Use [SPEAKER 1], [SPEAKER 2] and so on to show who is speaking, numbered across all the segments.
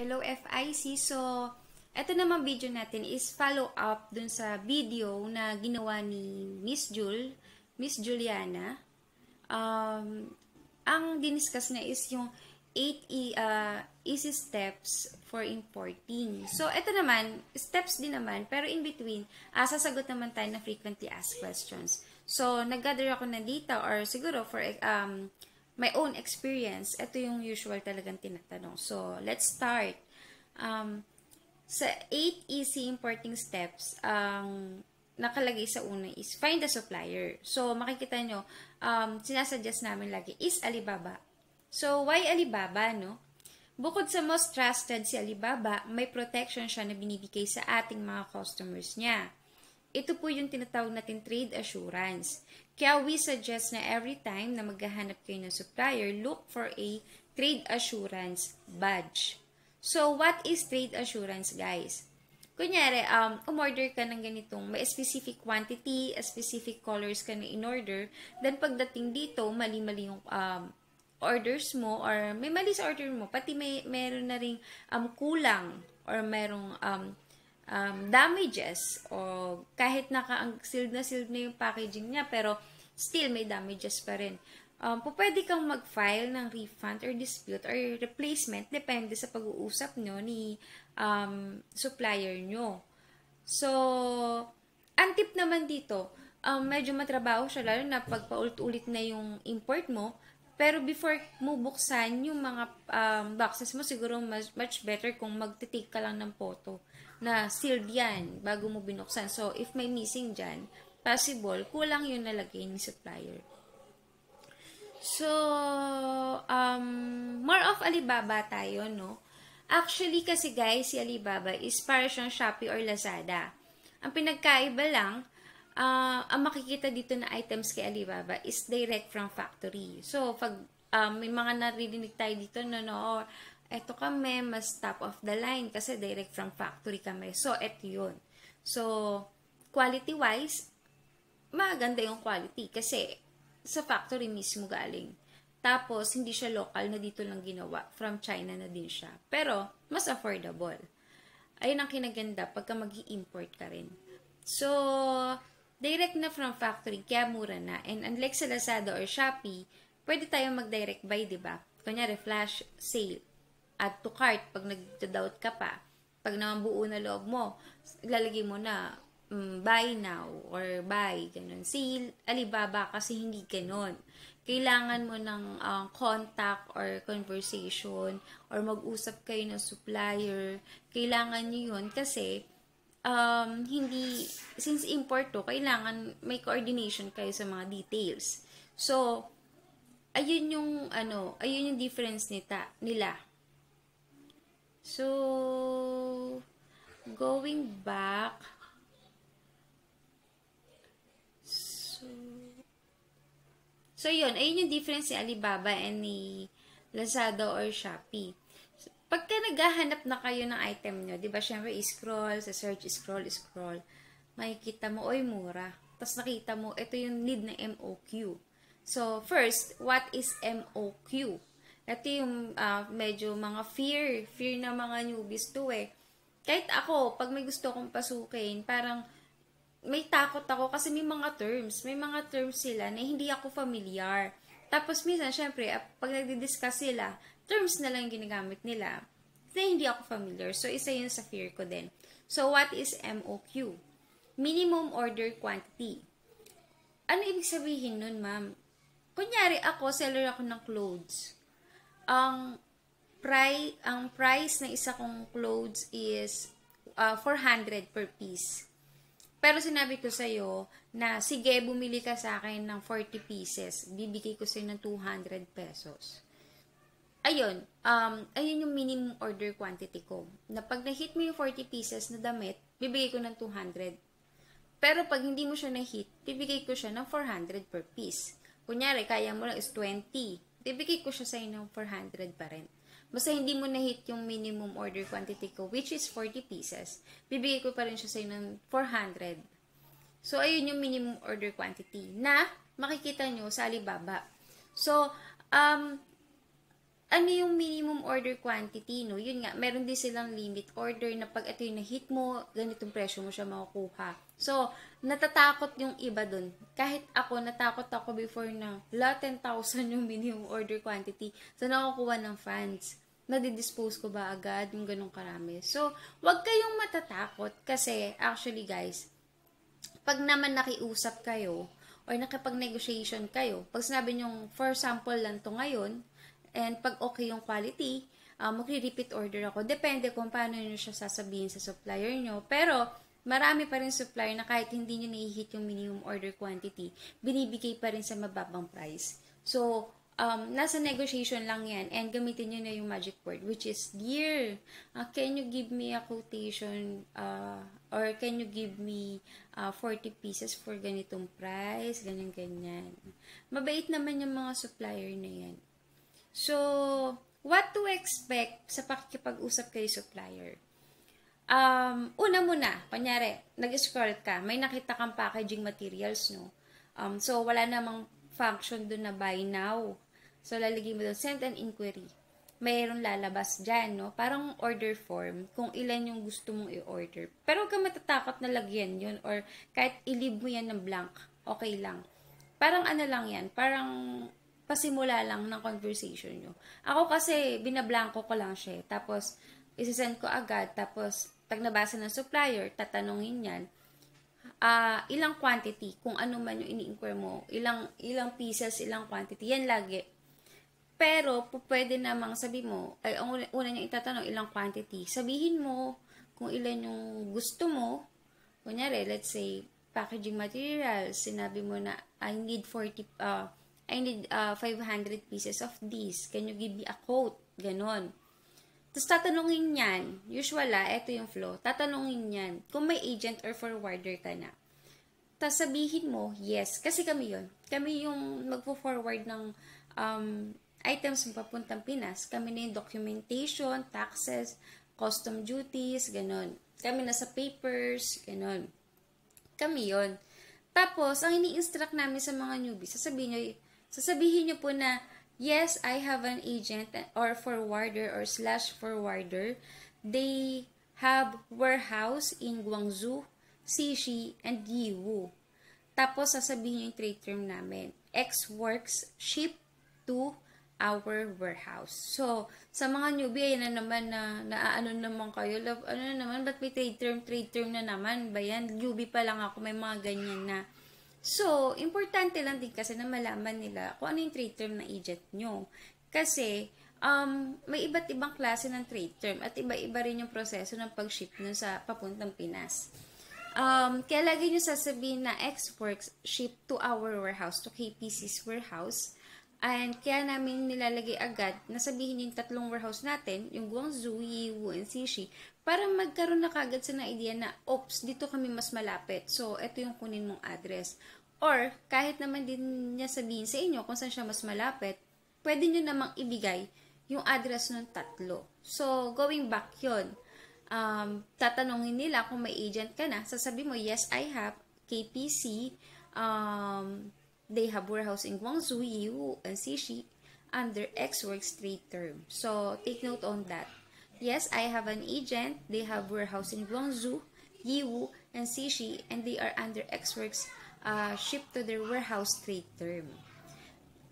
[SPEAKER 1] Hello FIC. So, ito naman video natin is follow up dun sa video na ginawa ni Miss Jul, Miss Juliana. Um, ang diniscuss na is yung 8 e, uh, easy steps for importing. So, ito naman, steps din naman, pero in between, uh, sasagot naman tayo na frequently asked questions. So, nag-gather ako na data or siguro for um, my own experience, ito yung usual talagang tinatanong. So, let's start. Um, sa 8 easy importing steps, ang um, nakalagay sa una is find the supplier. So, makikita nyo, um, sinasuggest namin lagi is Alibaba. So, why Alibaba, no? Bukod sa most trusted si Alibaba, may protection siya na binibigay sa ating mga customers niya. Ito po yung tinatawag natin trade assurance. Kaya we suggest na every time na maghahanap kayo ng supplier, look for a trade assurance badge. So, what is trade assurance, guys? Kunyari, um, umorder ka ng ganitong, may specific quantity, specific colors ka na in-order, then pagdating dito, mali-mali yung um, orders mo, or may mali sa order mo, pati may meron na ring um, kulang, or merong um, um, damages o kahit naka sealed na sealed na yung packaging niya pero still may damages pa rin. Um, po pwede kang mag-file ng refund or dispute or replacement depende sa pag-uusap nyo ni um, supplier nyo. So, ang tip naman dito, um, medyo matrabaho siya lalo na pag paulit-ulit na yung import mo, pero before mo buksan yung mga um, boxes mo, siguro much, much better kung magtitake ka lang ng photo na sealed yan bago mo binuksan. So, if may missing dyan, possible, kulang yung nalagay ni supplier. So, um, more of Alibaba tayo, no? Actually, kasi guys, si Alibaba is para siyang Shopee or Lazada. Ang pinagkaiba lang, uh, ang makikita dito na items kay Alibaba is direct from factory. So, pag um, may mga naririnig tayo dito no, no, or eto kami, mas top of the line kasi direct from factory kami. So, eto yun. So, quality-wise, maganda yung quality kasi sa factory mismo galing. Tapos, hindi siya local na dito lang ginawa. From China na din siya. Pero, mas affordable. Ayun ang kinaganda pagka mag import ka rin. So, direct na from factory, kaya mura na. And unlike sa Lazada or Shopee, pwede tayo mag-direct buy, di ba? Kunyari, flash sale add to cart pag nagda-doubt ka pa. Pag naman buo na loob mo, ilalagay mo na um, buy now or buy, ganun. Si Alibaba kasi hindi ganun. Kailangan mo ng uh, contact or conversation or mag-usap kayo ng supplier. Kailangan nyo yun kasi um, hindi, since import to, kailangan may coordination kayo sa mga details. So, ayun yung, ano, ayun yung difference nita, nila So, going back, so, so yun, ayun yung difference ni Alibaba and ni Lazada or Shopee. Pagka naghahanap na kayo ng item nyo, di ba, syempre, scroll sa search, scroll, scroll, makikita mo, oy, mura. Tapos nakita mo, ito yung need ng MOQ. So, first, what is MOQ? Ito yung uh, medyo mga fear, fear na mga newbies to eh. Kahit ako, pag may gusto kong pasukin, parang may takot ako kasi may mga terms. May mga terms sila na hindi ako familiar. Tapos minsan, syempre, ah, pag nagdi-discuss sila, terms na lang ginagamit nila. Na hindi ako familiar. So, isa yun sa fear ko din. So, what is MOQ? Minimum Order Quantity. Ano ibig sabihin nun, ma'am? Kunyari ako, seller ako ng clothes ang price ang price ng isa kong clothes is uh, 400 per piece. Pero sinabi ko sa iyo na sige bumili ka sa akin ng 40 pieces, bibigay ko sa iyo ng 200 pesos. Ayun, um, ayun yung minimum order quantity ko. Na pag na-hit mo yung 40 pieces na damit, bibigay ko ng 200. Pero pag hindi mo siya na-hit, bibigay ko siya ng 400 per piece. Kunyari, kaya mo lang is 20 bibigay ko siya sa inyo ng 400 pa rin. Basta hindi mo na-hit yung minimum order quantity ko, which is 40 pieces, bibigay ko pa rin siya sa inyo ng 400. So, ayun yung minimum order quantity na makikita nyo sa Alibaba. So, um, ano yung minimum order quantity, no? Yun nga, meron din silang limit order na pag ito yung na-hit mo, ganitong presyo mo siya makukuha. So, natatakot yung iba dun. Kahit ako, natakot ako before na, la, 10,000 yung minimum order quantity. So, nakukuha ng funds. Nadidispose ko ba agad yung ganong karami? So, wag kayong matatakot kasi, actually guys, pag naman nakiusap kayo, or nakipag-negotiation kayo, pag sinabi nyo, for example lang to ngayon, And pag okay yung quality, uh, magre-repeat order ako. Depende kung paano nyo siya sasabihin sa supplier nyo. Pero, marami pa rin supplier na kahit hindi nyo nai-hit yung minimum order quantity, binibigay pa rin sa mababang price. So, um, nasa negotiation lang yan and gamitin nyo na yung magic word which is dear uh, can you give me a quotation uh, or can you give me uh, 40 pieces for ganitong price ganyan ganyan mabait naman yung mga supplier na yan So, what to expect sa pakikipag-usap kay supplier? Um, una muna, panyari, nag-scroll ka, may nakita kang packaging materials, no? Um, so, wala namang function doon na buy now. So, lalagay mo doon, send an inquiry. Mayroon lalabas dyan, no? Parang order form, kung ilan yung gusto mong i-order. Pero huwag ka matatakot na lagyan yun, or kahit ilib mo yan ng blank, okay lang. Parang ano lang yan, parang pasimula lang ng conversation nyo. Ako kasi, binablanko ko lang siya. Tapos, isisend ko agad. Tapos, pag nabasa ng supplier, tatanungin yan, uh, ilang quantity, kung ano man yung ini-inquire mo, ilang, ilang pieces, ilang quantity, yan lagi. Pero, pwede namang sabi mo, ay, ang una, una niya itatanong, ilang quantity. Sabihin mo, kung ilan yung gusto mo, kunyari, let's say, packaging materials, sinabi mo na, I need 40, uh, I need uh, 500 pieces of this. Can you give me a quote? Ganon. Tapos tatanungin yan, usual ah, ito yung flow, tatanungin yan kung may agent or forwarder ka na. Tapos sabihin mo, yes, kasi kami yon Kami yung magpo-forward ng um, items ng papuntang Pinas. Kami na yung documentation, taxes, custom duties, ganon. Kami na sa papers, ganon. Kami yon Tapos, ang ini-instruct namin sa mga newbies, sasabihin nyo, sasabihin nyo po na, yes, I have an agent or forwarder or slash forwarder. They have warehouse in Guangzhou, Xixi, and Yiwu. Tapos, sasabihin nyo yung trade term namin. X works ship to our warehouse. So, sa mga newbie, ayan na naman na, naaano naman kayo. Love, ano na naman, ba't may trade term, trade term na naman? Ba yan? Newbie pa lang ako, may mga ganyan na So, importante lang din kasi na malaman nila kung ano yung trade term ng agent nyo. Kasi, um, may iba't ibang klase ng trade term at iba-iba rin yung proseso ng pag-ship nun sa papuntang Pinas. Um, kaya lagi nyo sasabihin na X-Works ship to our warehouse, to KPC's warehouse. And kaya namin nilalagay agad na sabihin yung tatlong warehouse natin, yung Guangzhou, Yiwu, and Xixi, para magkaroon na kagad sa idea na, oops, dito kami mas malapit. So, ito yung kunin mong address. Or, kahit naman din niya sabihin sa inyo kung saan siya mas malapit, pwede nyo namang ibigay yung address ng tatlo. So, going back yon um, tatanungin nila kung may agent ka na, sasabi mo, yes, I have KPC, um, they have warehouse in Guangzhou, Yiwu, and Xixi under X-Works trade term. So, take note on that. Yes, I have an agent. They have warehouse in Guangzhou, Yiwu, and Xixi, and they are under Xworks uh, shipped to their warehouse trade term.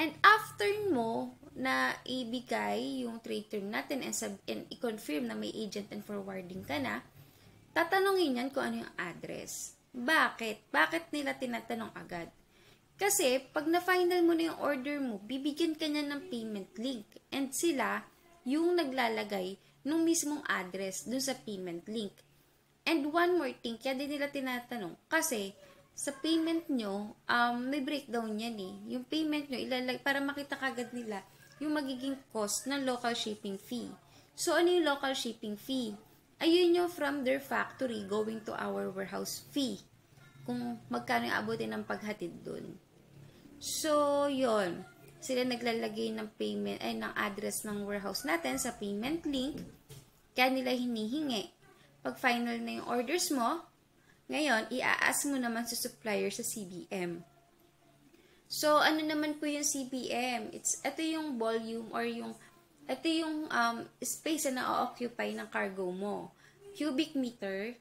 [SPEAKER 1] And after mo na ibigay yung trade term natin and, sub, and i-confirm na may agent and forwarding ka na, tatanungin yan kung ano yung address. Bakit? Bakit nila tinatanong agad? Kasi, pag na-final mo na yung order mo, bibigyan ka niya ng payment link. And sila, yung naglalagay nung mismong address dun sa payment link. And one more thing, kaya din nila tinatanong, kasi sa payment nyo, um, may breakdown yan eh. Yung payment nyo, ilalagay, para makita kagad nila yung magiging cost ng local shipping fee. So, ano yung local shipping fee? Ayun yung from their factory going to our warehouse fee. Kung magkano yung abutin ng paghatid dun. So, yon sila naglalagay ng payment ay ng address ng warehouse natin sa payment link. Kaya nila hinihingi. Pag final na yung orders mo, ngayon, i-aas mo naman sa supplier sa CBM. So, ano naman po yung CBM? It's, ito yung volume or yung, ito yung um, space na na-occupy ng cargo mo. Cubic meter.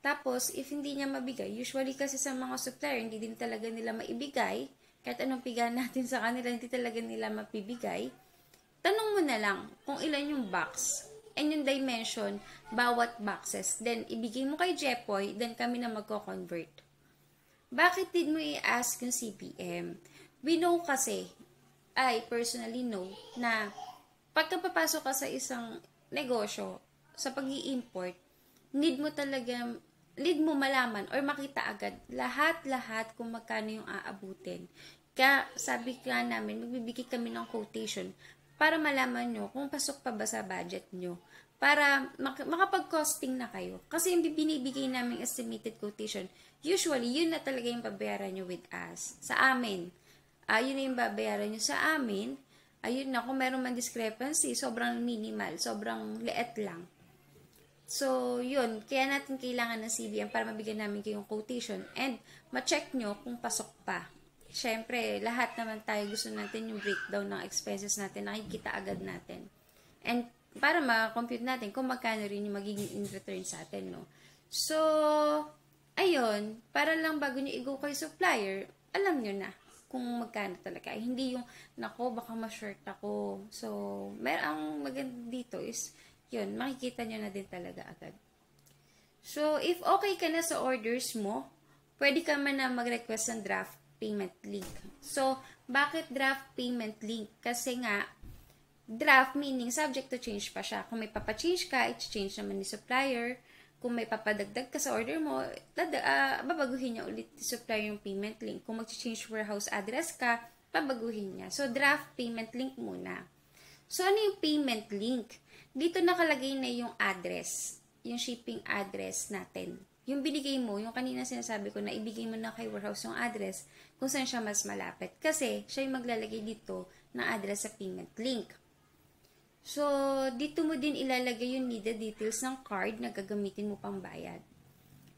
[SPEAKER 1] Tapos, if hindi niya mabigay, usually kasi sa mga supplier, hindi din talaga nila maibigay. Kahit anong piga natin sa kanila, hindi talaga nila mapibigay. Tanong mo na lang kung ilan yung box and yung dimension, bawat boxes. Then, ibigay mo kay Jepoy, then kami na magko-convert. Bakit din mo i-ask yung CPM? We know kasi, I personally know, na pagka papasok ka sa isang negosyo, sa pag import need mo talaga, need mo malaman or makita agad lahat-lahat kung magkano yung aabutin. Kaya sabi ka namin, magbibigay kami ng quotation para malaman nyo kung pasok pa ba sa budget nyo. Para mak- makapag-costing na kayo. Kasi yung binibigay namin estimated quotation, usually, yun na talaga yung babayaran nyo with us. Sa amin. Uh, yun na yung babayaran nyo sa amin. Ayun na, kung meron man discrepancy, sobrang minimal, sobrang leet lang. So, yun. Kaya natin kailangan ng CBM para mabigyan namin kayong quotation and ma-check nyo kung pasok pa. Siyempre, lahat naman tayo gusto natin yung breakdown ng expenses natin, nakikita agad natin. And para ma-compute natin kung magkano rin yung magiging in return sa atin, no? So, ayun, para lang bago nyo i-go kay supplier, alam nyo na kung magkano talaga. Hindi yung, nako, baka ma-short ako. So, mer ang maganda dito is, yun, makikita nyo na din talaga agad. So, if okay ka na sa orders mo, pwede ka man na mag-request ng draft payment link. So, bakit draft payment link? Kasi nga, draft meaning subject to change pa siya. Kung may papachange ka, i-change naman ni supplier. Kung may papadagdag ka sa order mo, dada, uh, babaguhin niya ulit ni supplier yung payment link. Kung mag-change warehouse address ka, babaguhin niya. So, draft payment link muna. So, ano yung payment link? Dito nakalagay na yung address, yung shipping address natin. Yung binigay mo, yung kanina sinasabi ko na ibigay mo na kay warehouse yung address kung saan siya mas malapit. Kasi siya yung maglalagay dito ng address sa payment link. So, dito mo din ilalagay yung needed details ng card na gagamitin mo pang bayad.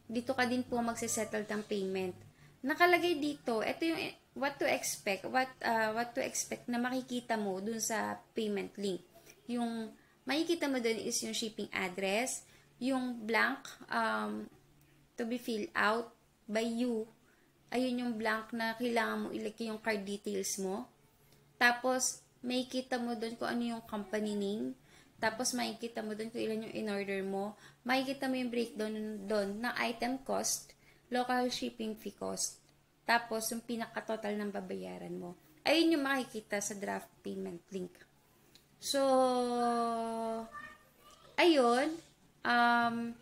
[SPEAKER 1] Dito ka din po magsisettle ng payment. Nakalagay dito, ito yung what to expect, what, uh, what to expect na makikita mo dun sa payment link. Yung makikita mo dun is yung shipping address, yung blank um, to be filled out by you. Ayun yung blank na kailangan mo ilagay yung card details mo. Tapos, makikita mo dun kung ano yung company name. Tapos, makikita mo dun kung ilan yung in-order mo. Makikita mo yung breakdown doon ng item cost, local shipping fee cost. Tapos, yung pinaka-total ng babayaran mo. Ayun yung makikita sa draft payment link. So, ayun, um,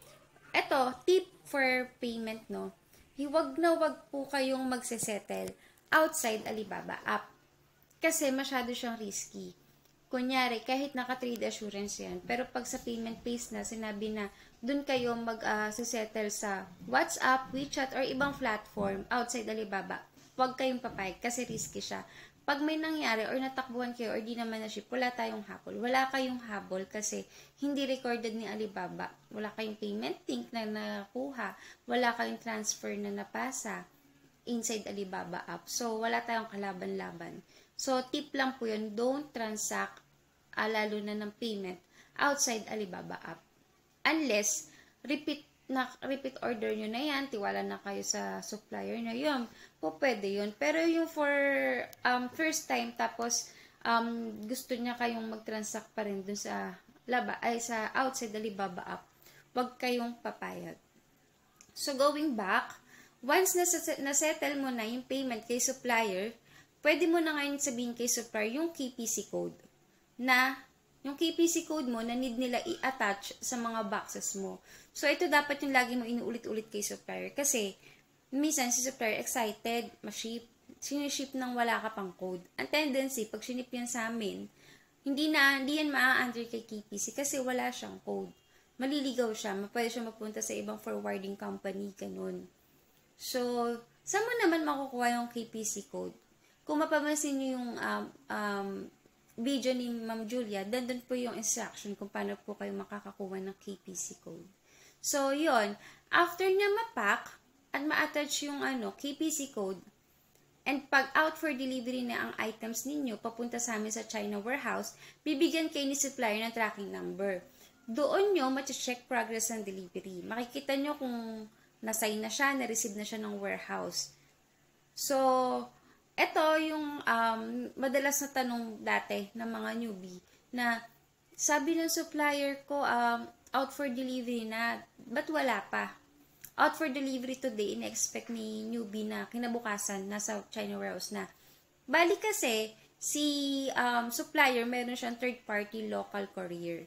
[SPEAKER 1] eto, tip for payment, no? Huwag na wag po kayong magsesettle outside Alibaba app. Kasi masyado siyang risky. Kunyari, kahit naka-trade assurance yan, pero pag sa payment phase na, sinabi na, dun kayo mag-settle uh, sa WhatsApp, WeChat, or ibang platform outside Alibaba, huwag kayong papayag kasi risky siya pag may nangyari or natakbuhan kayo or di naman na ship, wala tayong habol. Wala kayong habol kasi hindi recorded ni Alibaba. Wala kayong payment link na nakuha. Wala kayong transfer na napasa inside Alibaba app. So, wala tayong kalaban-laban. So, tip lang po yun, don't transact, ah, lalo na ng payment, outside Alibaba app. Unless, repeat na repeat order nyo na yan, tiwala na kayo sa supplier na yun, po pwede yun. Pero yung for um, first time, tapos um, gusto niya kayong mag-transact pa rin dun sa laba, ay sa outside Alibaba app, wag kayong papayag. So, going back, once na-settle mo na yung payment kay supplier, pwede mo na ngayon sabihin kay supplier yung KPC code na yung KPC code mo na need nila i-attach sa mga boxes mo. So, ito dapat yung lagi mo inuulit-ulit kay supplier. Kasi, minsan si supplier excited, ma-ship, siniship nang wala ka pang code. Ang tendency, pag sinip yan sa amin, hindi na, hindi yan maa-under kay KPC kasi wala siyang code. Maliligaw siya, pwede siya magpunta sa ibang forwarding company, ganun. So, saan mo naman makukuha yung KPC code? Kung mapapansin niyo yung um, um, video ni Ma'am Julia, dandun po yung instruction kung paano po kayo makakakuha ng KPC code. So, yon After niya mapak at ma-attach yung ano, KPC code, And pag out for delivery na ang items ninyo, papunta sa amin sa China warehouse, bibigyan kayo ni supplier ng tracking number. Doon nyo, check progress ng delivery. Makikita nyo kung nasign na siya, na-receive na siya ng warehouse. So, ito yung um, madalas na tanong dati ng mga newbie na sabi ng supplier ko, um, out for delivery na, ba't wala pa? Out for delivery today, in-expect ni newbie na kinabukasan, nasa China warehouse na. Bali kasi, si um, supplier, meron siyang third-party local courier.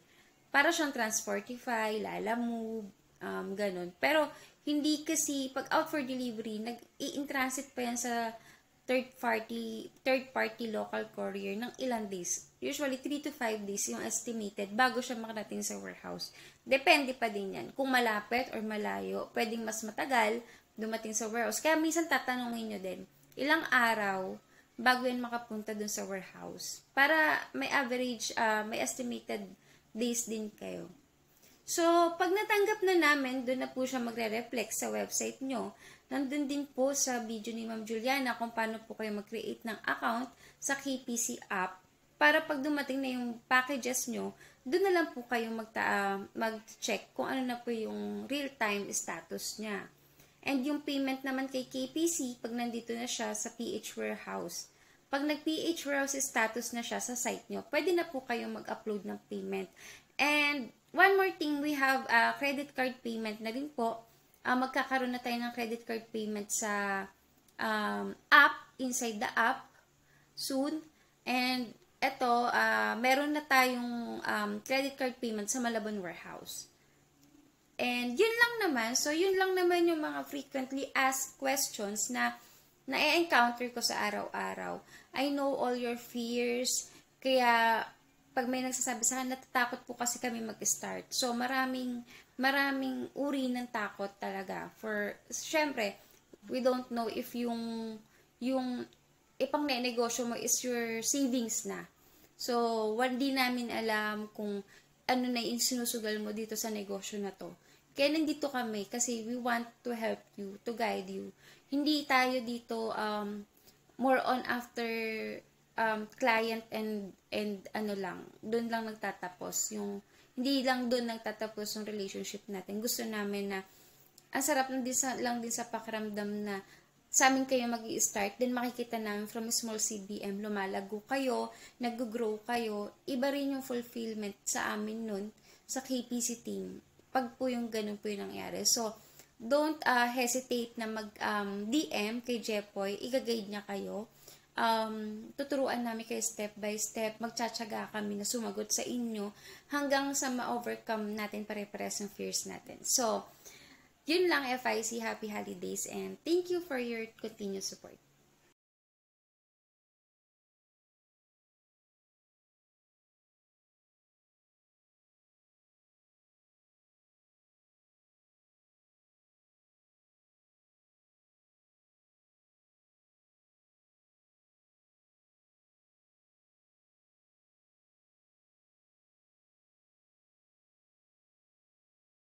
[SPEAKER 1] Para siyang Transportify, Lalamove, um, ganun. Pero, hindi kasi, pag out for delivery, nag-i-transit pa yan sa third party third party local courier ng ilang days. Usually 3 to 5 days yung estimated bago siya makarating sa warehouse. Depende pa din yan. Kung malapit or malayo, pwedeng mas matagal dumating sa warehouse. Kaya minsan tatanungin nyo din, ilang araw bago yan makapunta dun sa warehouse. Para may average, uh, may estimated days din kayo. So, pag natanggap na namin, doon na po siya magre-reflect sa website nyo. Nandun din po sa video ni Ma'am Juliana kung paano po kayo mag-create ng account sa KPC app para pag dumating na yung packages nyo, doon na lang po kayo magta uh, mag-check kung ano na po yung real-time status niya. And yung payment naman kay KPC, pag nandito na siya sa PH Warehouse, pag nag-PH Warehouse status na siya sa site nyo, pwede na po kayo mag-upload ng payment. And one more thing, we have a credit card payment na rin po. Uh, magkakaroon na tayo ng credit card payment sa um, app, inside the app, soon. And eto, uh, meron na tayong um, credit card payment sa Malabon Warehouse. And yun lang naman, so yun lang naman yung mga frequently asked questions na na-encounter ko sa araw-araw. I know all your fears, kaya pag may nagsasabi sa akin, natatakot po kasi kami mag-start. So, maraming, maraming uri ng takot talaga. For, syempre, we don't know if yung, yung ipang negosyo mo is your savings na. So, hindi namin alam kung ano na yung sinusugal mo dito sa negosyo na to. Kaya nandito kami kasi we want to help you, to guide you. Hindi tayo dito um, more on after um, client and and ano lang, doon lang nagtatapos yung hindi lang doon nagtatapos yung relationship natin. Gusto namin na ang sarap lang din sa, lang din sa pakiramdam na sa amin kayo mag start then makikita namin from small CBM, lumalago kayo, nag-grow kayo, iba rin yung fulfillment sa amin nun, sa KPC team, pag po yung ganun po yung nangyari. So, don't uh, hesitate na mag-DM um, kay Jepoy, igagade niya kayo um, tuturuan namin kayo step by step, magtsatsaga kami na sumagot sa inyo hanggang sa ma-overcome natin pare-pares yung fears natin. So, yun lang FIC, happy holidays and thank you for your continued support.